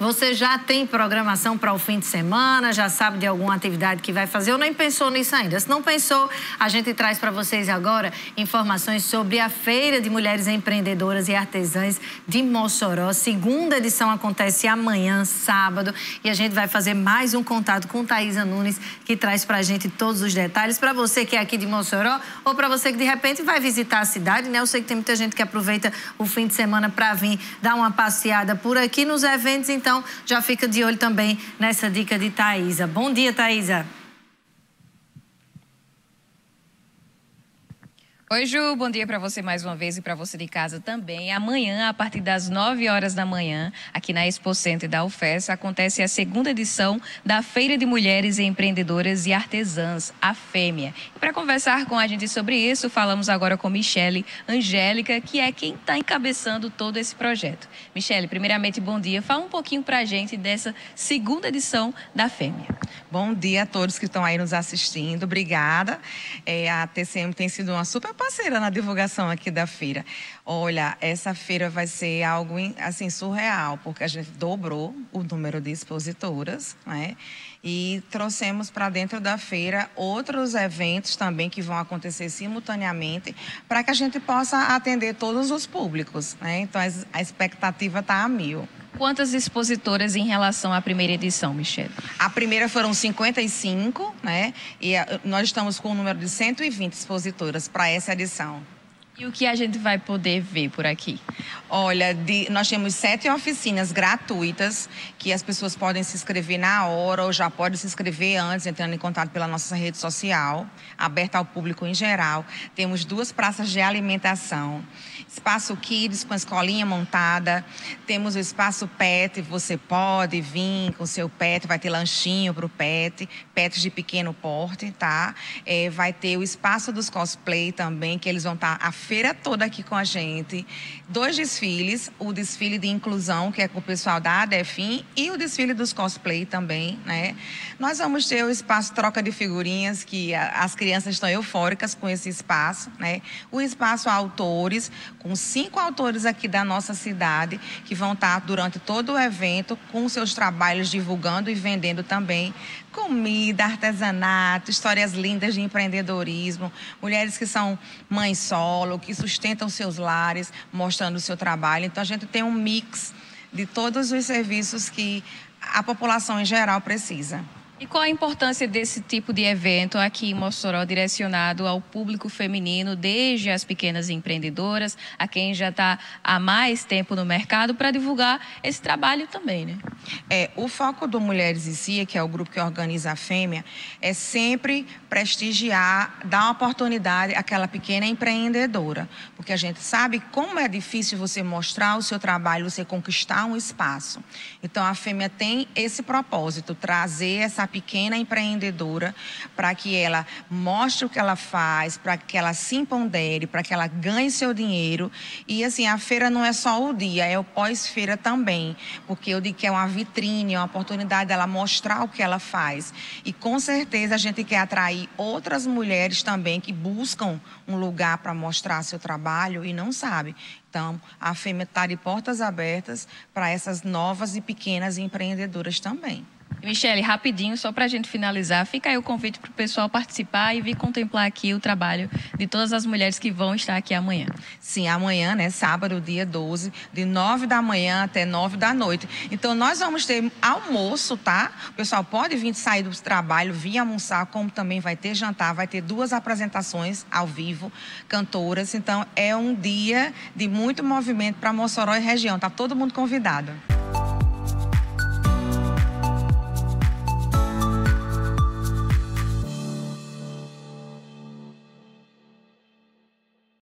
Você já tem programação para o fim de semana? Já sabe de alguma atividade que vai fazer ou nem pensou nisso ainda? Se não pensou, a gente traz para vocês agora informações sobre a Feira de Mulheres Empreendedoras e Artesãs de Mossoró. Segunda edição acontece amanhã, sábado, e a gente vai fazer mais um contato com Thaisa Nunes, que traz para a gente todos os detalhes. Para você que é aqui de Mossoró ou para você que de repente vai visitar a cidade, né? Eu sei que tem muita gente que aproveita o fim de semana para vir dar uma passeada por aqui nos eventos, então então já fica de olho também nessa dica de Thaisa. Bom dia, Thaisa. Oi, Ju, bom dia para você mais uma vez e para você de casa também. Amanhã, a partir das 9 horas da manhã, aqui na Expo Center da UFES, acontece a segunda edição da Feira de Mulheres Empreendedoras e Artesãs, a Fêmea. E para conversar com a gente sobre isso, falamos agora com Michele Angélica, que é quem está encabeçando todo esse projeto. Michele, primeiramente, bom dia. Fala um pouquinho para a gente dessa segunda edição da Fêmea. Bom dia a todos que estão aí nos assistindo. Obrigada. É, a TCM tem sido uma super parceira na divulgação aqui da feira. Olha, essa feira vai ser algo assim surreal, porque a gente dobrou o número de expositoras, né? E trouxemos para dentro da feira outros eventos também que vão acontecer simultaneamente, para que a gente possa atender todos os públicos, né? Então a expectativa está a mil. Quantas expositoras em relação à primeira edição, Michelle? A primeira foram 55, né? E nós estamos com o um número de 120 expositoras para essa edição. E o que a gente vai poder ver por aqui? Olha, de, nós temos sete oficinas gratuitas que as pessoas podem se inscrever na hora ou já podem se inscrever antes, entrando em contato pela nossa rede social, aberta ao público em geral. Temos duas praças de alimentação, espaço Kids com a escolinha montada, temos o espaço Pet, você pode vir com seu pet, vai ter lanchinho para o pet, pets de pequeno porte, tá? É, vai ter o espaço dos cosplay também, que eles vão estar tá feira toda aqui com a gente. Dois desfiles, o desfile de inclusão, que é com o pessoal da ADEFIM, e o desfile dos cosplay também, né? Nós vamos ter o espaço troca de figurinhas, que as crianças estão eufóricas com esse espaço, né? O espaço autores, com cinco autores aqui da nossa cidade, que vão estar durante todo o evento com seus trabalhos divulgando e vendendo também comida, artesanato, histórias lindas de empreendedorismo, mulheres que são mães solo, que sustentam seus lares, mostrando o seu trabalho. Então a gente tem um mix de todos os serviços que a população em geral precisa. E qual a importância desse tipo de evento aqui em Mossoró, direcionado ao público feminino, desde as pequenas empreendedoras, a quem já está há mais tempo no mercado, para divulgar esse trabalho também, né? É, o foco do Mulheres e CIA, que é o grupo que organiza a Fêmea, é sempre prestigiar, dar uma oportunidade àquela pequena empreendedora. Porque a gente sabe como é difícil você mostrar o seu trabalho, você conquistar um espaço. Então, a Fêmea tem esse propósito, trazer essa pequena empreendedora para que ela mostre o que ela faz, para que ela se empodere, para que ela ganhe seu dinheiro. E assim, a feira não é só o dia, é o pós-feira também, porque eu digo que é uma vitrine, é uma oportunidade dela mostrar o que ela faz. E com certeza a gente quer atrair outras mulheres também que buscam um lugar para mostrar seu trabalho e não sabe. Então, a FEMA está de portas abertas para essas novas e pequenas empreendedoras também. Michele, rapidinho, só para a gente finalizar, fica aí o convite para o pessoal participar e vir contemplar aqui o trabalho de todas as mulheres que vão estar aqui amanhã. Sim, amanhã, né, sábado, dia 12, de 9 da manhã até 9 da noite. Então, nós vamos ter almoço, tá? O pessoal pode vir sair do trabalho, vir almoçar, como também vai ter jantar, vai ter duas apresentações ao vivo, cantoras. Então, é um dia de muito movimento para Mossoró e região. Tá todo mundo convidado.